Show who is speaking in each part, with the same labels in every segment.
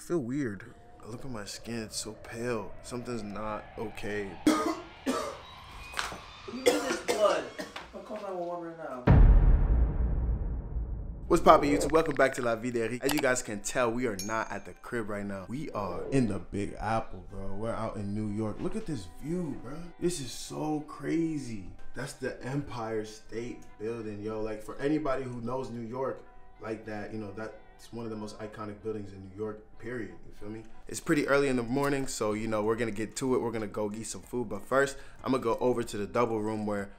Speaker 1: feel weird. I Look at my skin, it's so pale. Something's not okay.
Speaker 2: You need this blood. I'll call 911 right now.
Speaker 1: What's poppin' YouTube? Welcome back to La Vie de Eric. As you guys can tell, we are not at the crib right now. We are in the Big Apple, bro. We're out in New York. Look at this view, bro. This is so crazy. That's the Empire State Building, yo. Like for anybody who knows New York like that, you know, that's one of the most iconic buildings in New York, period. You feel me? It's pretty early in the morning, so you know, we're gonna get to it. We're gonna go eat some food. But first, I'm gonna go over to the double room where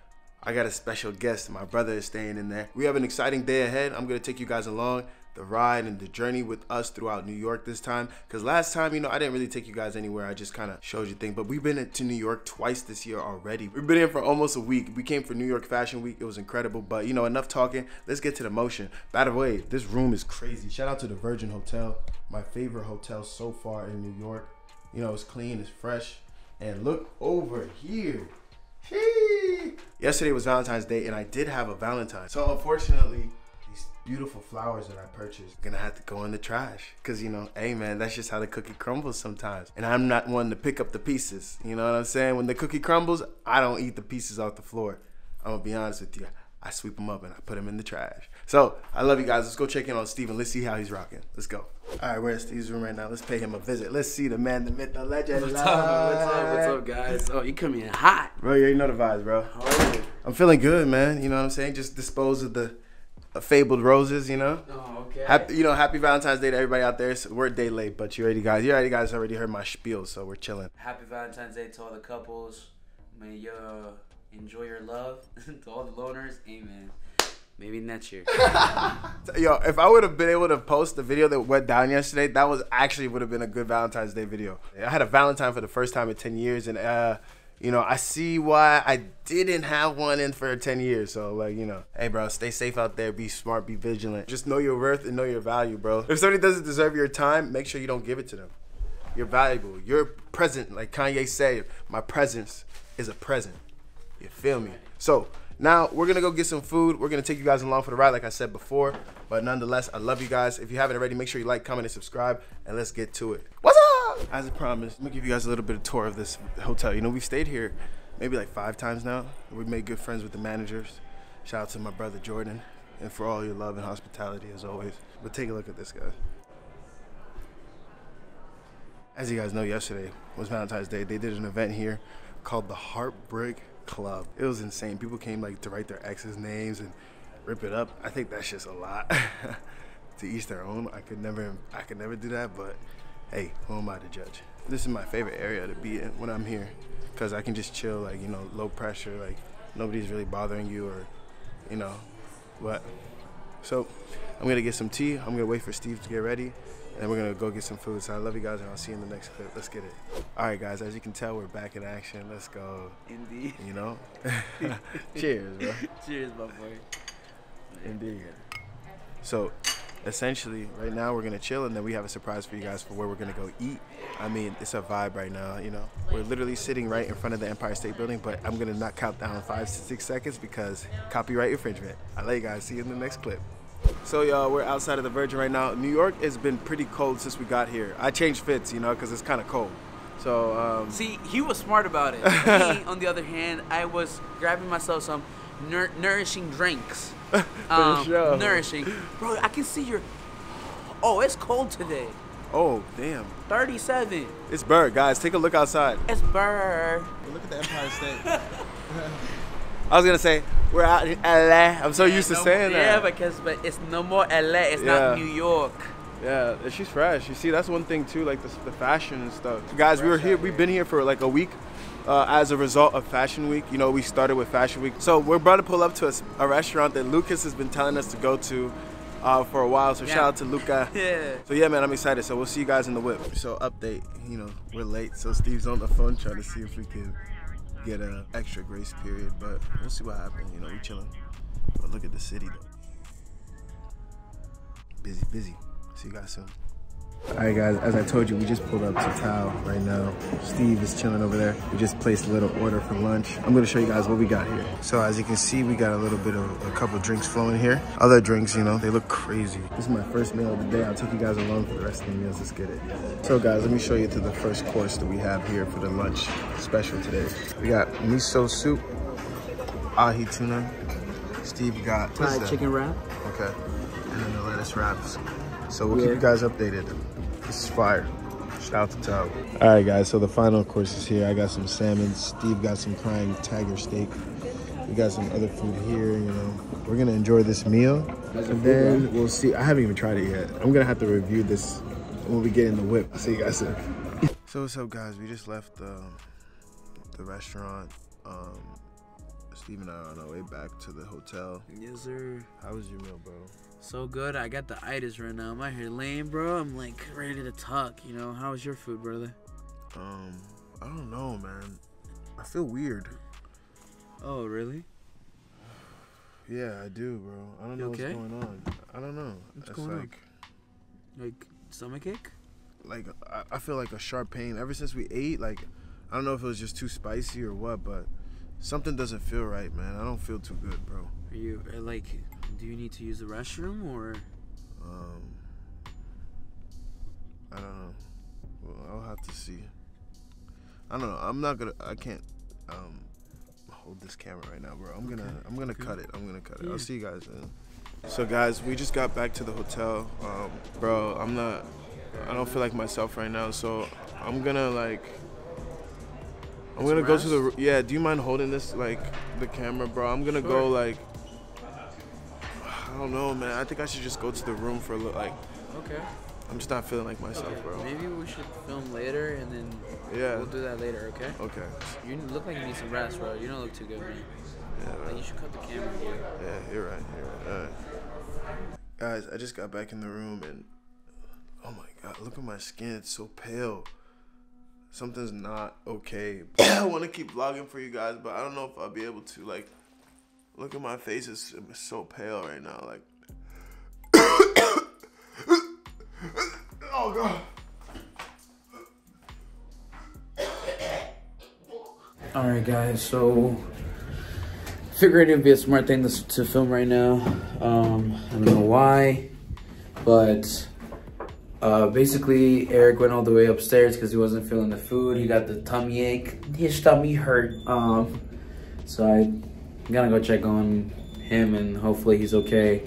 Speaker 1: I got a special guest. My brother is staying in there. We have an exciting day ahead. I'm gonna take you guys along the ride and the journey with us throughout New York this time. Cause last time, you know, I didn't really take you guys anywhere. I just kind of showed you things. But we've been to New York twice this year already. We've been in for almost a week. We came for New York Fashion Week. It was incredible. But you know, enough talking. Let's get to the motion. By the way, this room is crazy. Shout out to the Virgin Hotel, my favorite hotel so far in New York. You know, it's clean, it's fresh. And look over here. Sheesh. Yesterday was Valentine's Day, and I did have a Valentine. So unfortunately, these beautiful flowers that I purchased gonna have to go in the trash. Cause you know, hey man, that's just how the cookie crumbles sometimes. And I'm not one to pick up the pieces. You know what I'm saying? When the cookie crumbles, I don't eat the pieces off the floor. I'm gonna be honest with you. I sweep them up and I put them in the trash. So I love you guys. Let's go check in on Steven. Let's see how he's rocking. Let's go. All right, we're in Steve's room right now. Let's pay him a visit. Let's see the man, the myth, the legend.
Speaker 2: What's up? What's up? What's up, guys? Oh, you coming in hot.
Speaker 1: Bro, you already know the vibes, bro.
Speaker 2: How are you?
Speaker 1: I'm feeling good, man. You know what I'm saying? Just dispose of the fabled roses, you know?
Speaker 2: Oh, okay.
Speaker 1: Happy, you know, happy Valentine's Day to everybody out there. So we're a day late, but you already guys, you already guys already heard my spiel, so we're chilling.
Speaker 2: Happy Valentine's Day to all the couples. May you uh, enjoy your love. to all the loners, amen. Maybe next year.
Speaker 1: Yo, if I would have been able to post the video that went down yesterday, that was actually would have been a good Valentine's Day video. I had a Valentine for the first time in 10 years, and uh, you know, I see why I didn't have one in for 10 years. So, like, you know, hey, bro, stay safe out there. Be smart. Be vigilant. Just know your worth and know your value, bro. If somebody doesn't deserve your time, make sure you don't give it to them. You're valuable. You're present. Like Kanye said, my presence is a present. You feel me? So, now we're gonna go get some food. We're gonna take you guys along for the ride, like I said before. But nonetheless, I love you guys. If you haven't already, make sure you like, comment, and subscribe, and let's get to it. What's up? As I promised, I'm gonna give you guys a little bit of tour of this hotel. You know, we've stayed here maybe like five times now. We've made good friends with the managers. Shout out to my brother Jordan, and for all your love and hospitality as always. But take a look at this, guys. As you guys know, yesterday was Valentine's Day. They did an event here called the Heartbreak Club. It was insane. People came like to write their exes' names and rip it up. I think that's just a lot. to each their own. I could never, I could never do that. But hey, who am I to judge? This is my favorite area to be in when I'm here, cause I can just chill, like you know, low pressure, like nobody's really bothering you or, you know, what. So I'm gonna get some tea. I'm gonna wait for Steve to get ready. And we're gonna go get some food. So I love you guys, and I'll see you in the next clip. Let's get it. All right, guys. As you can tell, we're back in action. Let's go.
Speaker 2: Indeed.
Speaker 1: You know. Cheers, bro.
Speaker 2: Cheers, my boy.
Speaker 1: Indeed. So, essentially, right now we're gonna chill, and then we have a surprise for you guys for where we're gonna go eat. I mean, it's a vibe right now. You know, we're literally sitting right in front of the Empire State Building, but I'm gonna not count down five to six seconds because copyright infringement. I love you guys. See you in the next clip. So y'all, we're outside of the Virgin right now. New York has been pretty cold since we got here. I changed fits, you know, because it's kind of cold. So um,
Speaker 2: See, he was smart about it. Me, on the other hand, I was grabbing myself some nour- nourishing drinks. Um,
Speaker 1: sure.
Speaker 2: Nourishing. Bro, I can see your. Oh, it's cold today.
Speaker 1: oh damn,
Speaker 2: 37.
Speaker 1: it's Bird, guys. Take a look outside.
Speaker 2: It's bird.
Speaker 1: Look at the Empire State. I was gonna say we're out in LA. I'm so used to
Speaker 2: No-
Speaker 1: saying
Speaker 2: yeah,
Speaker 1: that.
Speaker 2: because but it's no more LA. It's
Speaker 1: Yeah.
Speaker 2: not New York.
Speaker 1: Yeah, she's fresh. You see, that's one thing too, like the, the fashion and stuff. Guys, we were here. We've been here for like a week. Uh, as a result of Fashion Week, you know, we started with Fashion Week. So we're about to pull up to a restaurant that Lucas has been telling us to go to uh, for a while. So
Speaker 2: Yeah.
Speaker 1: shout out to Luca.
Speaker 2: Yeah.
Speaker 1: So yeah, man, I'm excited. So we'll see you guys in the whip. So update, you know, we're late. So Steve's on the phone trying to see if we can get an extra grace period, but we'll see what happens. You know, we're chilling. But look at the city though. Busy, busy. See you guys soon. Alright guys, as I told you, we just pulled up to Tao right now. Steve is chilling over there. We just placed a little order for lunch. I'm gonna show you guys what we got here. So as you can see, we got a little bit of a couple drinks flowing here. Other drinks, you know, they look crazy. This is my first meal of the day. I'll take you guys along for the rest of the meals. Let's get it. So guys, let me show you to the first course that we have here for the lunch special today. We got miso soup, ahi tuna. Steve got
Speaker 2: Fried chicken wrap.
Speaker 1: Okay. And then the lettuce wraps. So we'll
Speaker 2: Yeah.
Speaker 1: keep you guys updated. This is fire. Shout out to Tao. All right, guys. So the final course is here. I got some salmon. Steve got some crying tiger steak. We got some other food here. You know, we're gonna enjoy this meal, and then we'll see. I haven't even tried it yet. I'm gonna have to review this when we get in the whip. I'll see you guys soon. So what's up, guys? We just left the the restaurant. Um, Steve and I are on our way back to the hotel.
Speaker 2: Yes, sir.
Speaker 1: How was your meal, bro?
Speaker 2: So good. I got the itis right now. Out here lame, bro. I'm like ready to talk. You know, how was your food, brother?
Speaker 1: Um, I don't know, man. I feel weird.
Speaker 2: Oh, really?
Speaker 1: Yeah, I do, bro. I don't
Speaker 2: You
Speaker 1: know
Speaker 2: okay?
Speaker 1: what's going on. I don't know.
Speaker 2: What's
Speaker 1: it's
Speaker 2: going on?
Speaker 1: like,
Speaker 2: Like stomach ache?
Speaker 1: like I, I feel like a sharp pain ever since we ate. Like, I don't know if it was just too spicy or what, but something doesn't feel right, man. I don't feel too good, bro.
Speaker 2: Are you uh, like? Do you need to use the restroom or?
Speaker 1: Um, I don't know. Well, I'll have to see. I don't know. I'm not gonna. I can't. Um, hold this camera right now, bro. I'm gonna. I'm gonna
Speaker 2: okay.
Speaker 1: cut it. I'm gonna cut it.
Speaker 2: Yeah.
Speaker 1: I'll see you guys then. So guys, we just got back to the hotel. Um, bro, I'm not. I don't feel like myself right now, so I'm gonna like. I'm gonna
Speaker 2: some
Speaker 1: go to the. Yeah. Do you mind holding this like the camera, bro? I'm gonna go like. I don't know, man. I think I should just go to the room for a little. Like,
Speaker 2: Okay.
Speaker 1: I'm just not feeling like myself, bro.
Speaker 2: Maybe we should film later and then
Speaker 1: Yeah.
Speaker 2: we'll do that later. Okay.
Speaker 1: Okay.
Speaker 2: You look like you need some rest, bro. You don't look too good, man.
Speaker 1: Yeah,
Speaker 2: Like you should cut the camera here.
Speaker 1: yeah, you're right. You're right. All right. Guys, I just got back in the room and oh my god, look at my skin. It's so pale. Something's not okay. I want to keep vlogging for you guys, but I don't know if I'll be able to. Like, look at my face. It's, it's so pale right now. Like, oh god.
Speaker 2: All right, guys. So, figured it'd be a smart thing to, to film right now. Um, I don't know why, but uh, basically Eric went all the way upstairs because he wasn't feeling the food. He got the tummy ache. His tummy hurt. Um, so I gotta go check on him and hopefully he's okay.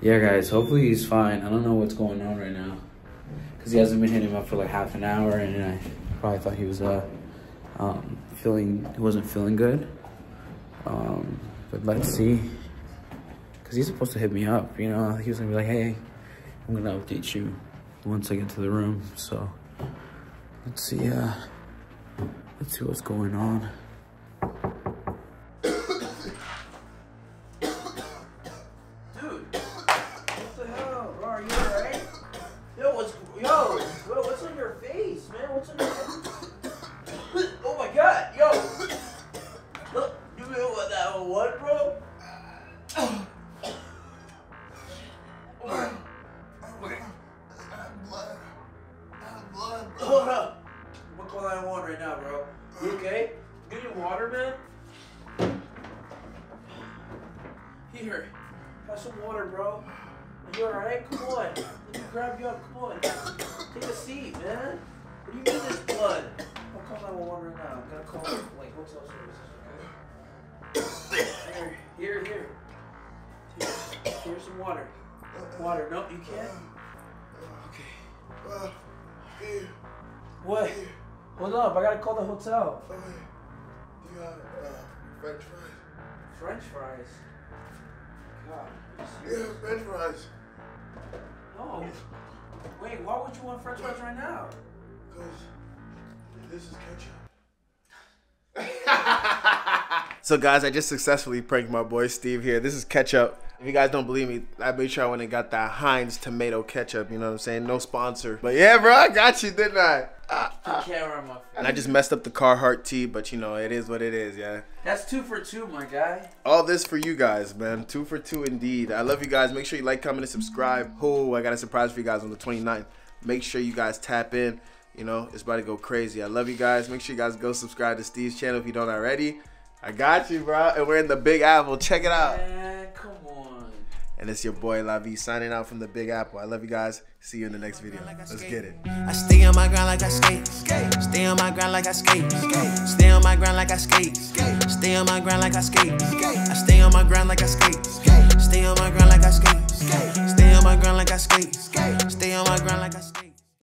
Speaker 2: Yeah, guys. Hopefully he's fine. I don't know what's going on right now because he hasn't been hitting him up for like half an hour, and I probably thought he was uh um feeling he wasn't feeling good. Um, but let's see, because he's supposed to hit me up. You know, he was gonna be like, "Hey, I'm gonna update you once I get to the room." So let's see. Uh, let's see what's going on. Man? Here, have some water, bro. Are you alright? Come on. Let me grab you up. Come on. Take a seat, man. What do you mean this blood? I'll call 911 right now. I'm gonna call like hotel services, okay? Here, here, here. Here, here's some water. Water. No, you can't? Okay. Uh, what? Hold up, I gotta call the hotel.
Speaker 1: You got uh, French fries?
Speaker 2: French fries. God. you
Speaker 1: Yeah. French fries.
Speaker 2: No. Wait, why would you want French fries right now?
Speaker 1: Cause this is ketchup. So guys, I just successfully pranked my boy Steve here. This is ketchup. If you guys don't believe me, I made sure I went and got that Heinz tomato ketchup. You know what I'm saying? No sponsor. But yeah, bro, I got you, didn't I? And I just messed up the Carhartt tee, but you know, it is what it is, yeah.
Speaker 2: That's two for two, my guy.
Speaker 1: All this for you guys, man. Two for two indeed. I love you guys. Make sure you like, comment, and subscribe. Oh, I got a surprise for you guys on the 29th. Make sure you guys tap in. You know, it's about to go crazy. I love you guys. Make sure you guys go subscribe to Steve's channel if you don't already. I got you, bro. And we're in the Big Apple. Check it out.
Speaker 2: On.
Speaker 1: And it's your boy Lavi signing out from the Big Apple. I love you guys. See you in the next video. Let's get it.
Speaker 3: I stay on my grind like I skate. Stay on my grind like I skate. Stay on my grind like I skate. Stay on my grind like I skate. I stay on my grind like I skate. Stay on my grind like I skate. Stay on my grind like I skate. Stay on my grind like I skate.